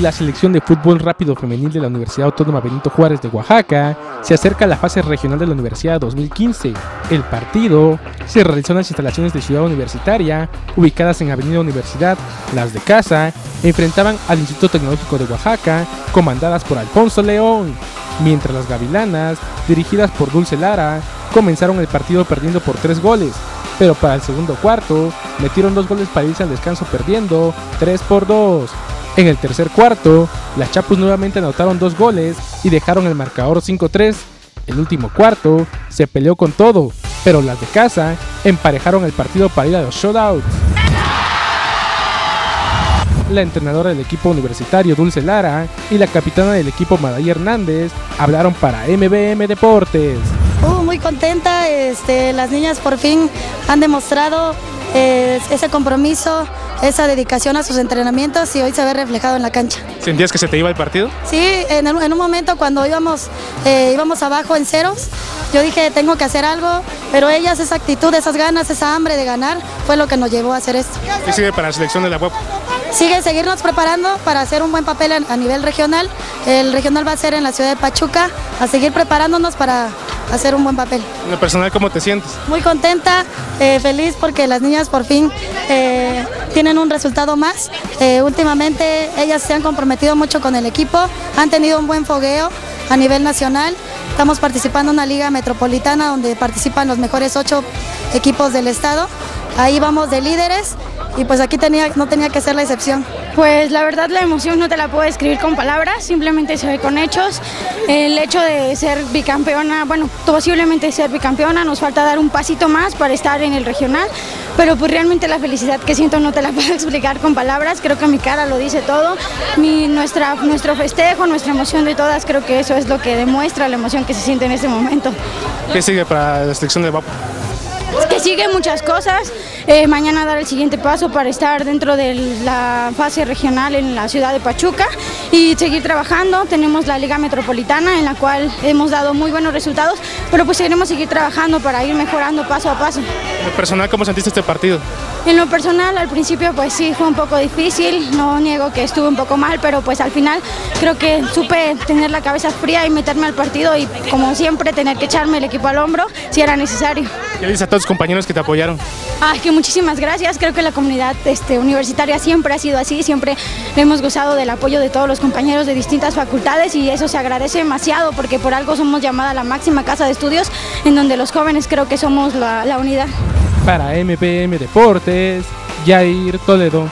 la selección de fútbol rápido femenil de la Universidad Autónoma Benito Juárez de Oaxaca se acerca a la fase regional de la Universidad 2015. El partido se realizó en las instalaciones de Ciudad Universitaria, ubicadas en Avenida Universidad, las de casa, enfrentaban al Instituto Tecnológico de Oaxaca, comandadas por Alfonso León, mientras las Gavilanas, dirigidas por Dulce Lara, comenzaron el partido perdiendo por tres goles, pero para el segundo cuarto metieron dos goles para irse al descanso perdiendo 3 por 2. En el tercer cuarto, las Chapus nuevamente anotaron dos goles y dejaron el marcador 5-3. El último cuarto se peleó con todo, pero las de casa emparejaron el partido para ir a los shootouts. La entrenadora del equipo universitario Dulce Lara y la capitana del equipo Maday Hernández hablaron para MBM Deportes. Uh, muy contenta, este, las niñas por fin han demostrado eh, ese compromiso, esa dedicación a sus entrenamientos y hoy se ve reflejado en la cancha. ¿Sentías que se te iba el partido? Sí, en, en un momento cuando íbamos, eh, íbamos abajo en ceros, yo dije tengo que hacer algo, pero ellas, esa actitud, esas ganas, esa hambre de ganar, fue lo que nos llevó a hacer esto. ¿Qué sigue para la selección de la web? Sigue seguirnos preparando para hacer un buen papel a, a nivel regional. El regional va a ser en la ciudad de Pachuca, a seguir preparándonos para hacer un buen papel. En lo personal, ¿cómo te sientes? Muy contenta, eh, feliz porque las niñas por fin eh, tienen un resultado más. Eh, últimamente ellas se han comprometido mucho con el equipo, han tenido un buen fogueo a nivel nacional. Estamos participando en una liga metropolitana donde participan los mejores ocho equipos del estado. Ahí vamos de líderes y pues aquí tenía, no tenía que ser la excepción. Pues la verdad la emoción no te la puedo escribir con palabras, simplemente se ve con hechos. El hecho de ser bicampeona, bueno, posiblemente ser bicampeona, nos falta dar un pasito más para estar en el regional, pero pues realmente la felicidad que siento no te la puedo explicar con palabras, creo que mi cara lo dice todo. Mi, nuestra, nuestro festejo, nuestra emoción de todas, creo que eso es lo que demuestra la emoción que se siente en este momento. ¿Qué sigue para la selección de Vapo? Que sigue muchas cosas. Eh, mañana dar el siguiente paso para estar dentro de la fase regional en la ciudad de Pachuca y seguir trabajando. Tenemos la Liga Metropolitana en la cual hemos dado muy buenos resultados, pero pues seguiremos seguir trabajando para ir mejorando paso a paso. En lo personal, ¿cómo sentiste este partido? En lo personal, al principio pues sí fue un poco difícil, no niego que estuve un poco mal, pero pues al final creo que supe tener la cabeza fría y meterme al partido y como siempre tener que echarme el equipo al hombro si era necesario. ¿Qué dices a todos tus compañeros que te apoyaron? Ay, que muchísimas gracias, creo que la comunidad este, universitaria siempre ha sido así, siempre hemos gozado del apoyo de todos los compañeros de distintas facultades y eso se agradece demasiado porque por algo somos llamada la máxima casa de estudios en donde los jóvenes creo que somos la, la unidad. Para MPM Deportes, Jair Toledo.